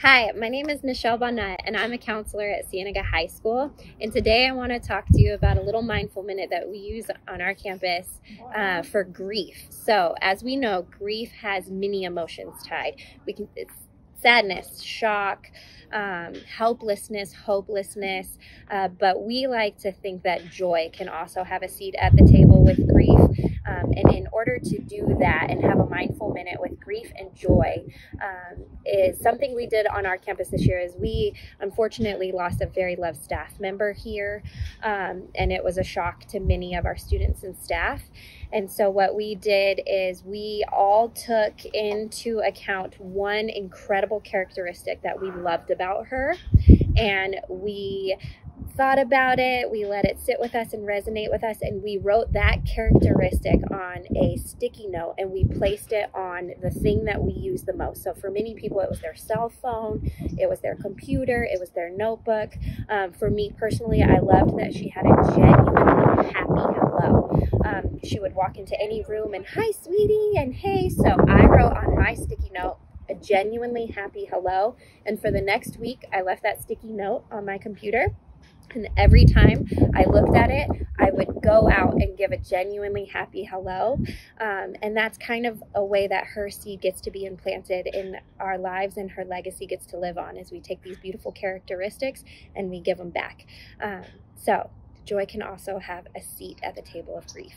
Hi, my name is Nichele Bonnett, and I'm a counselor at Cienega High School. And today I want to talk to you about a little mindful minute that we use on our campus uh, for grief. So, as we know, grief has many emotions tied. We can it's sadness, shock, um, helplessness, hopelessness. Uh, but we like to think that joy can also have a seat at the table with grief. Um, and in order to do that and have a mindful minute with grief and joy, um, is something we did on our campus this year. Is we unfortunately lost a very loved staff member here, um, and it was a shock to many of our students and staff. And so, what we did is we all took into account one incredible characteristic that we loved about her, and we thought about it, we let it sit with us and resonate with us, and we wrote that characteristic on a sticky note and we placed it on the thing that we use the most. So for many people, it was their cell phone, it was their computer, it was their notebook. Um, for me personally, I loved that she had a genuinely happy hello. Um, she would walk into any room and, hi, sweetie, and hey. So I wrote on my sticky note, a genuinely happy hello. And for the next week, I left that sticky note on my computer and every time I looked at it, I would go out and give a genuinely happy hello. Um, and that's kind of a way that her seed gets to be implanted in our lives and her legacy gets to live on as we take these beautiful characteristics and we give them back. Um, so, joy can also have a seat at the table of grief.